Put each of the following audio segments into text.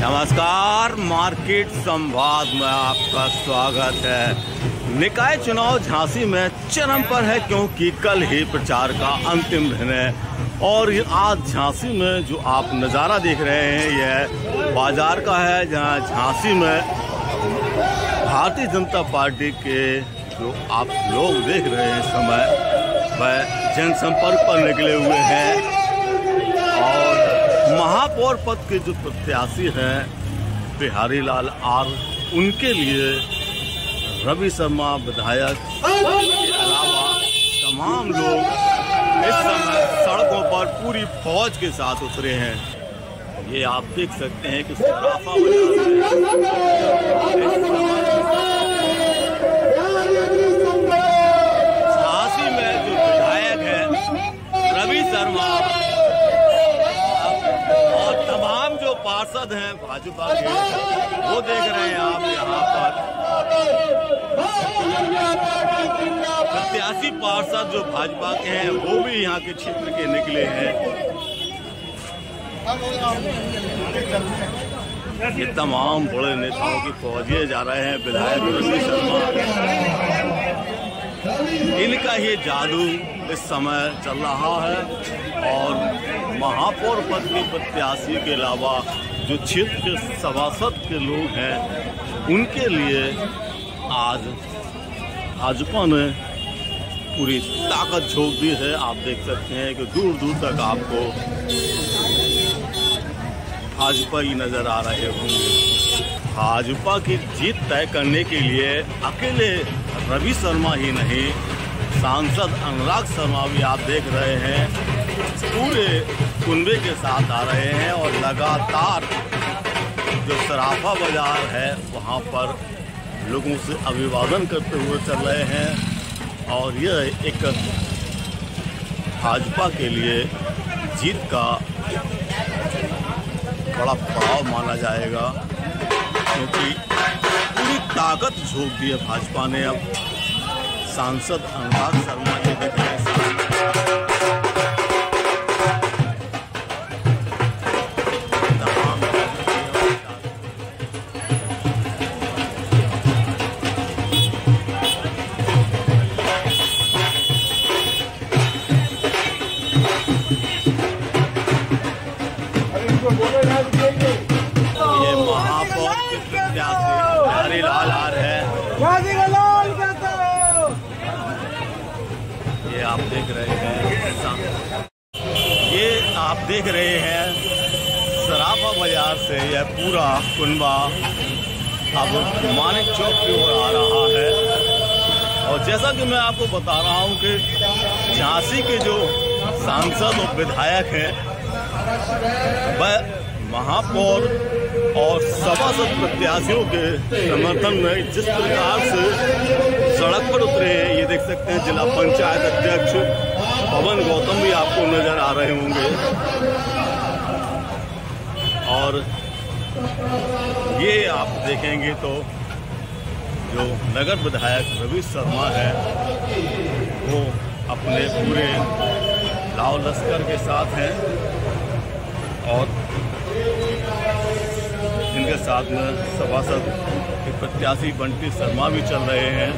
नमस्कार, मार्केट संवाद में आपका स्वागत है। निकाय चुनाव झांसी में चरम पर है क्योंकि कल ही प्रचार का अंतिम दिन है। और आज झांसी में जो आप नज़ारा देख रहे हैं, यह बाज़ार का है, जहाँ झांसी में भारतीय जनता पार्टी के जो आप लोग देख रहे हैं समय, वह जनसंपर्क पर निकले हुए हैं। महापौर पद के जो प्रत्याशी हैं, बिहारी लाल आर, उनके लिए रवि शर्मा विधायक के अलावा तमाम लोग इस समय सड़कों पर पूरी फौज के साथ उतरे हैं। ये आप देख सकते हैं कि सराफा में इस समय झांसी में जो विधायक है रवि शर्मा और तमाम जो पार्षद हैं, भाजपा के वो देख रहे हैं आप यहाँ पर। प्रत्याशी पार्षद जो भाजपा के हैं, वो भी यहाँ के क्षेत्र के निकले हैं। ये तमाम बड़े नेताओं की फौजिए जा रहे हैं, विधायक रवि शर्मा। इनका ये जादू इस समय चल रहा है और महापौर पद के प्रत्याशी के अलावा जो क्षेत्र के सभासद के लोग हैं, उनके लिए आज भाजपा ने पूरी ताकत झोंक दी है। आप देख सकते हैं कि दूर दूर तक आपको भाजपा ही नज़र आ रहे होंगे। भाजपा की जीत तय करने के लिए अकेले रवि शर्मा ही नहीं, सांसद अनुराग शर्मा भी आप देख रहे हैं। पूरे कुंबे के साथ आ रहे हैं और लगातार जो सराफा बाज़ार है, वहाँ पर लोगों से अभिवादन करते हुए चल रहे हैं। और यह एक भाजपा के लिए जीत का बड़ा पड़ाव माना जाएगा, क्योंकि पूरी ताकत झोंक दी है भाजपा ने। अब सांसद अनुराग शर्मा जी देख देख रहे हैं। सराफा बाज़ार से यह पूरा कुनबा अब मानिक चौक की ओर आ रहा है। और जैसा कि मैं आपको बता रहा हूँ कि झांसी के जो सांसद और विधायक हैं, वह महापौर और सभासद प्रत्याशियों के समर्थन में जिस प्रकार से सड़क पर उतरे हैं, ये देख सकते हैं जिला पंचायत अध्यक्ष पवन गौतम भी आपको नज़र आ रहे होंगे। और ये आप देखेंगे तो जो नगर विधायक रवि शर्मा है, वो अपने पूरे लाव लश्कर के साथ हैं और इनके साथ में सभासद प्रत्याशी बंटी शर्मा भी चल रहे हैं।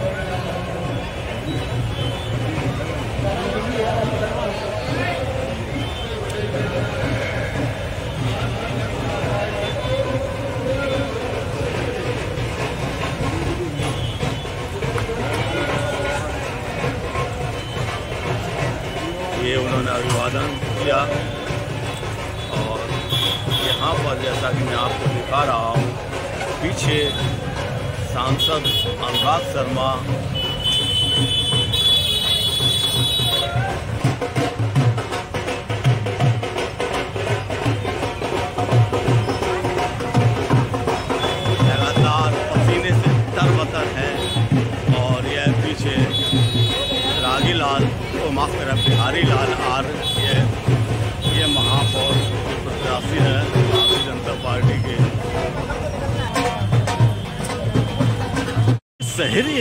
पीछे सांसद अनुराग शर्मा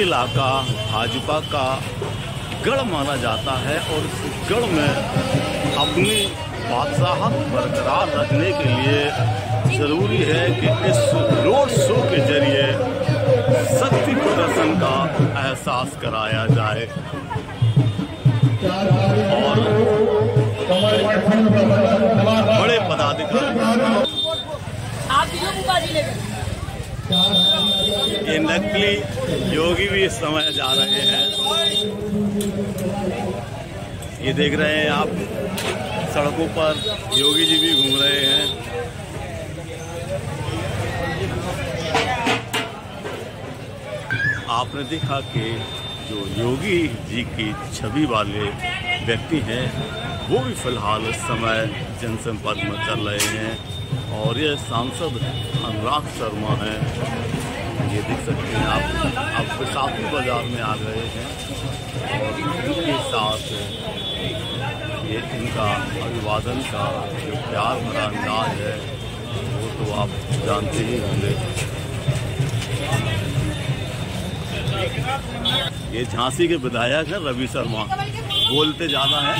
इलाका भाजपा का गढ़ माना जाता है और इस गढ़ में अपनी बादशाहत बरकरार रखने के लिए ज़रूरी है कि इस रोड शो के ज़रिए शक्ति प्रदर्शन का एहसास कराया जाए। ये नकली योगी भी इस समय जा रहे हैं। ये देख रहे हैं आप, सड़कों पर योगी जी भी घूम रहे हैं। आपने देखा कि जो योगी जी की छवि वाले व्यक्ति हैं, वो भी फ़िलहाल इस समय जनसंपर्क में चल रहे हैं। और ये सांसद अनुराग शर्मा हैं। ये देख सकते हैं आप। आप बैसाखी बाज़ार में आ गए हैं। और इनके साथ ये इनका अभिवादन का जो प्यार भरा अंदाज है, वो तो आप जानते ही होंगे। ये झांसी के विधायक है रवि शर्मा। बोलते ज़्यादा हैं।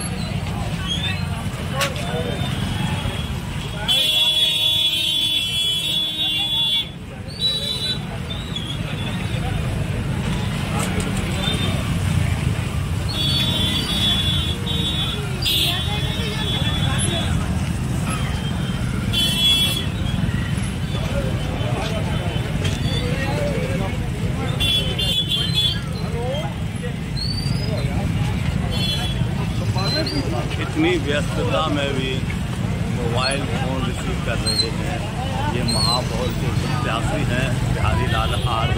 व्यस्तता में भी मोबाइल फ़ोन रिसीव कर रहे हैं। ये महापौर के प्रत्याशी हैं, बिहारी लाल आर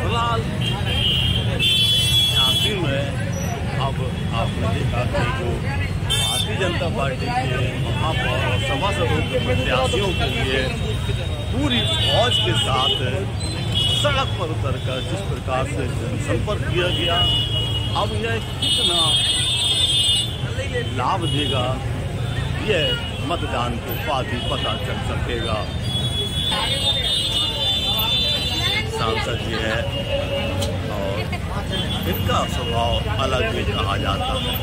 फ़िलहाल झांसी में अब आपने देखा कि जो भारतीय जनता पार्टी के महापौर और सभासदों के प्रत्याशियों के लिए पूरी फौज के साथ सड़क पर उतरकर जिस प्रकार से जनसंपर्क किया गया, अब यह कितना लाभ देगा, यह मतदान के बाद ही पता चल सकेगा। सांसद जी है और इनका स्वभाव अलग भी कहा जाता है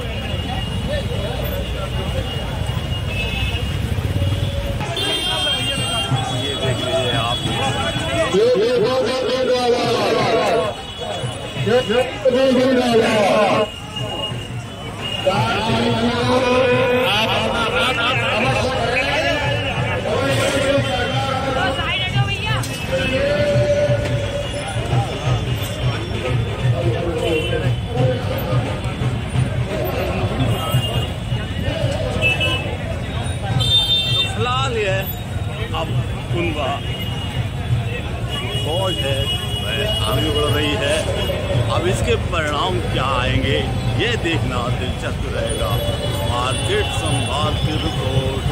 ये देख लीजिए आप तो फ़िलहाल ये अब कुनबा फौज है, वह आगे बढ़ रही है। अब इसके परिणाम क्या आएँगे, ये देखना दिलचस्प रहेगा। मार्केट संवाद की रिपोर्ट